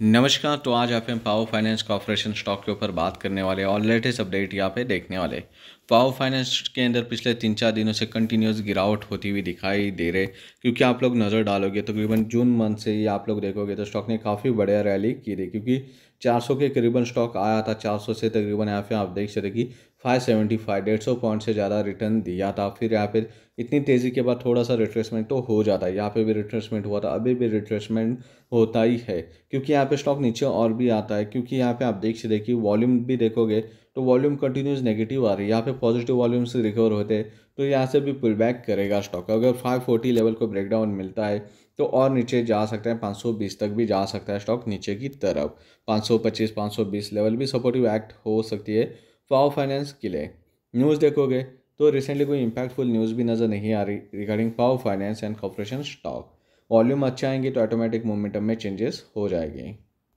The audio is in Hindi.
नमस्कार तो आज आप पावर फाइनेंस कॉरपोरेशन स्टॉक के ऊपर बात करने वाले और लेटेस्ट अपडेट यहाँ पे देखने वाले। पावर फाइनेंस के अंदर पिछले तीन चार दिनों से कंटिन्यूस गिरावट होती हुई दिखाई दे रहे, क्योंकि आप लोग नज़र डालोगे तकरीबन तो जून मंथ से ही आप लोग देखोगे तो स्टॉक ने काफ़ी बढ़िया रैली की थी, क्योंकि 400 के करीबन स्टॉक आया था 400 से तकरीबन यहाँ पे आप देख सकते कि 575 डेढ़ सौ पॉइंट से ज़्यादा रिटर्न दिया था। फिर यहाँ पे इतनी तेज़ी के बाद थोड़ा सा रिट्रेसमेंट तो हो जाता है। यहाँ पे भी रिट्रेसमेंट हुआ था, अभी भी रिट्रेसमेंट होता ही है। क्योंकि यहाँ पे स्टॉक नीचे और भी आता है, क्योंकि यहाँ पे आप देख सकते कि वॉल्यूम भी देखोगे तो वॉल्यूम कंटिन्यूस नेगेटिव आ रही है। यहाँ पे पॉजिटिव वॉल्यूम से रिकवर होते हैं तो यहाँ से भी पुल बैक करेगा स्टॉक अगर 540 लेवल को ब्रेकडाउन मिलता है तो और नीचे जा सकता है 520 तक भी जा सकता है स्टॉक नीचे की तरफ़। 525 520 लेवल भी सपोर्टिव एक्ट हो सकती है पावर फाइनेंस के लिए। न्यूज़ देखोगे तो रिसेंटली कोई इम्पैक्टफुल न्यूज़ भी नज़र नहीं आ रही regarding power finance and corporation stock volume अच्छा आएँगे तो ऑटोमेटिक मोमेंटम में चेंजेस हो जाएगी।